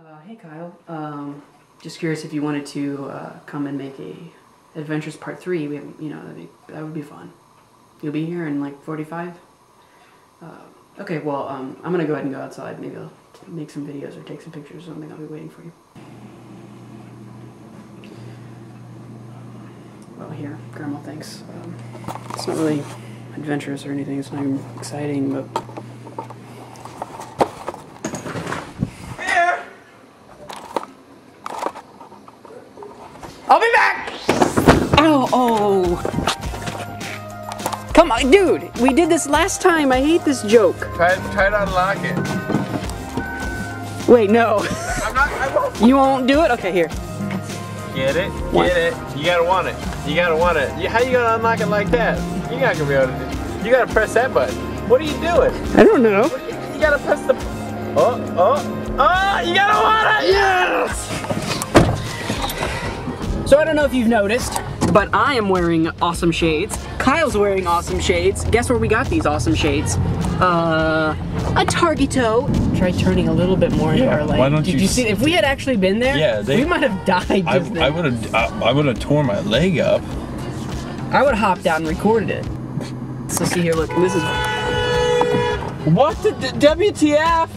Uh, hey Kyle, um, just curious if you wanted to uh, come and make a Adventures Part Three. We, have, you know, that'd be, that would be fun. You'll be here in like forty-five. Uh, okay, well, um, I'm gonna go ahead and go outside. Maybe I'll make some videos or take some pictures or something. I'll be waiting for you. Well, here, Grandma, thanks. Um, it's not really adventurous or anything. It's not even exciting, but Dude. We did this last time. I hate this joke. Try, try to unlock it. Wait, no. I'm not, I won't. You won't do it? Okay, here. Get it? What? Get it? You gotta want it. You gotta want it. You, how you gonna unlock it like that? You're not gonna be able to do it. You gotta press that button. What are you doing? I don't know. You, you gotta press the. Oh, oh, oh! You gotta want it! Yes! So I don't know if you've noticed, but I am wearing awesome shades. Kyle's wearing awesome shades. Guess where we got these awesome shades? Uh, a Targeto. Try turning a little bit more into Yeah, our light. why don't Did you you see? If we had actually been there, Yeah, they- we might have died. I, Just. I would have I, I would have torn my leg up. I would have hopped out and recorded it. So see here, look, and this is What the d- WTF?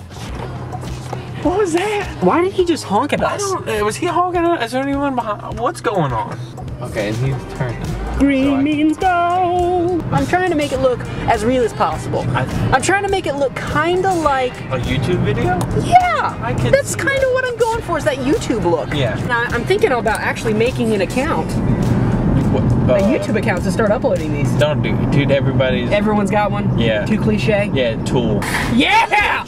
What was that? why did he just honk at I us? don't. uh, Was he honking? at- Is there anyone behind? What's going on? Okay, and he's turning. Green means go. I'm trying to make it look as real as possible. I- I'm trying to make it look kind of like, A YouTube video? yeah. I can That's kind of what I'm going for is that YouTube look. Yeah. I'm thinking about actually making an account, What, a uh, YouTube account to start uploading these. Don't do, dude. Everybody's. Everyone's got one. Yeah. Too cliche. yeah, Tool. Yeah.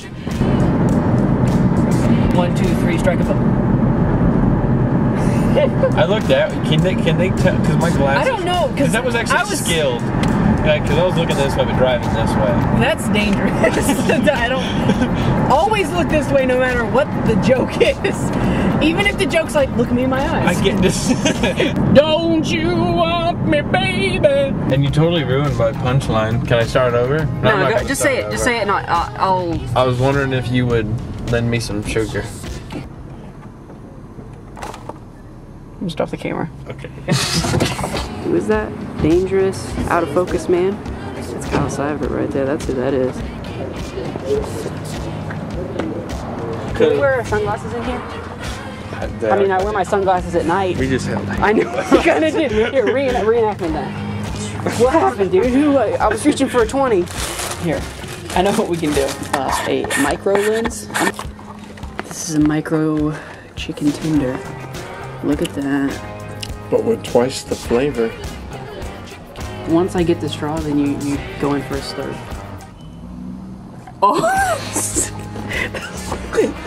One, two, three, strike a vote. I looked at. Can they? Can they tell? Because my glasses. I don't know. Because that was actually I was- skilled. Yeah, because I was looking this way, but driving this way. That's dangerous. I don't always look this way no matter what the joke is. Even if the joke's like, look me in my eyes. I get this. Don't you want me, baby? and you totally ruined my punchline. Can I start over? I'm No, go, just say it. Just say it, I'll. I'll I was wondering if you would lend me some sugar. Just off the camera. Okay. Who is that? Dangerous, out of focus man? That's Kyle Sibert right there. That's who that is. Can we wear our sunglasses in here? I mean, I wear my sunglasses at night. We just held. I know you kind of did. Here, reenact, reenact me that. What happened, dude? Who? uh, I was reaching for a 20. Here, I know what we can do. Uh, a micro lens. This is a micro chicken tender. Look at that. But with twice the flavor. Once I get the straw, then you, you go in for a slurp. Oh!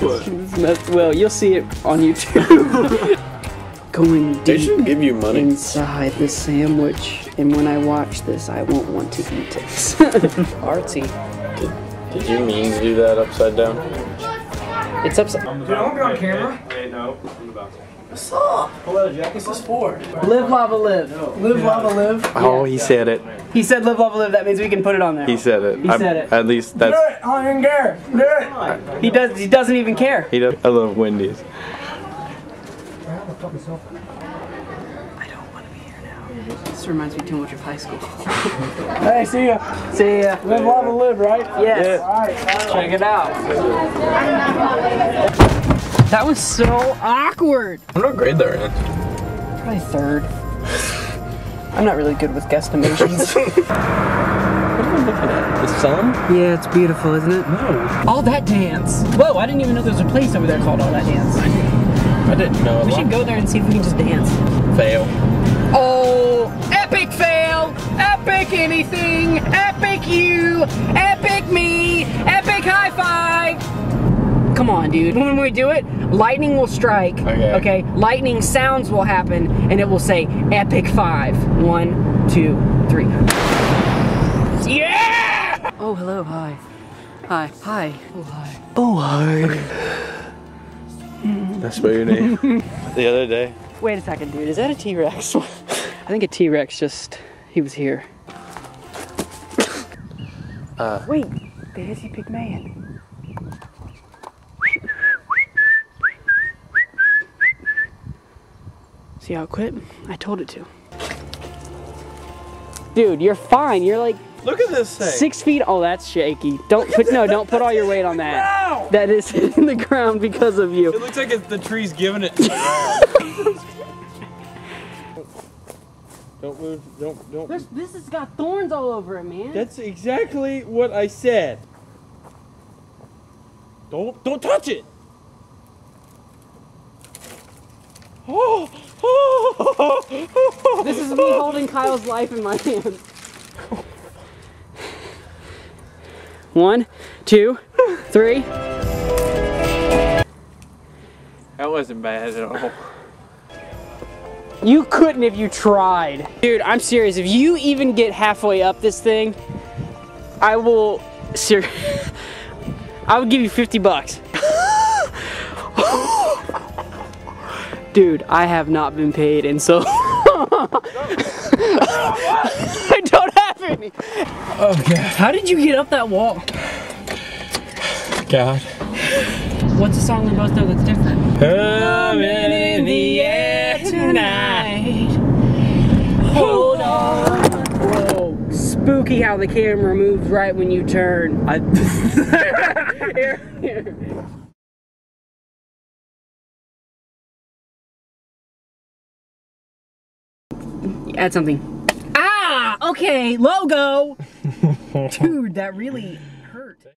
This messed- well, you'll see it on YouTube. Going They deep should give you money. inside the sandwich, and when I watch this, I won't want to eat it. Artsy. Did you mean to do that upside down? It's upside. Dude, I won't be on camera. Wait, no. I'm about to. Hello, Jack. What's this for? Live, lava, live. Live, lava, live. Oh, he said it. He said live, lava, live. That means we can put it on there. He said it. He I'm- said it. At least Do that's. it. I don't even care. Do it. He does. He doesn't even care. He does. I love Wendy's. I don't want to be here now. This reminds me too much of high school. Hey, see ya. See ya. Live, lava, live, right? Yes. All right. Check it out. That was so awkward. I wonder what grade they're in. Probably third. I'm not really good with guesstimations. What are you looking at? The sun? yeah, it's beautiful, isn't it? No. All that dance. Whoa, I didn't even know there was a place over there called All That Dance. I didn't know. We lot. should go there and see if we can just dance. Fail. Oh, epic fail! Epic anything! Epic you! Epic me! Epic high five! Come on, dude. When we do it, lightning will strike. Okay. Okay. Lightning sounds will happen, and it will say epic five. One, two, three. Yeah! Oh, hello. Hi. Hi. Hi. Oh, hi. Oh, hi. That's what your name. the other day. Wait a second, dude. Is that a T Rex? I think a T Rex just. He was here. Uh. Wait, there's the big man. See how it quit? I told it to. Dude, you're fine. You're like Look at this thing. six feet. Oh, that's shaky. Don't put no. Don't put all your weight on that. That is hitting the ground because of you. It looks like it's the tree's giving it. don't move. Don't don't. There's, this has got thorns all over it, man. That's exactly what I said. Don't don't touch it. Oh, oh, This is me holding Kyle's life in my hands. One, two, three. That wasn't bad at all. You couldn't if you tried. Dude, I'm serious. If you even get halfway up this thing, I will. Ser- I would give you 50 bucks. Dude, I have not been paid, and so. I don't have any. oh God. How did you get up that wall? God. What's the song we both know that's different? Coming in the air tonight. Hold on. Whoa. Spooky how the camera moves right when you turn. I. here, here. Add something. Ah! Okay, logo! Dude, that really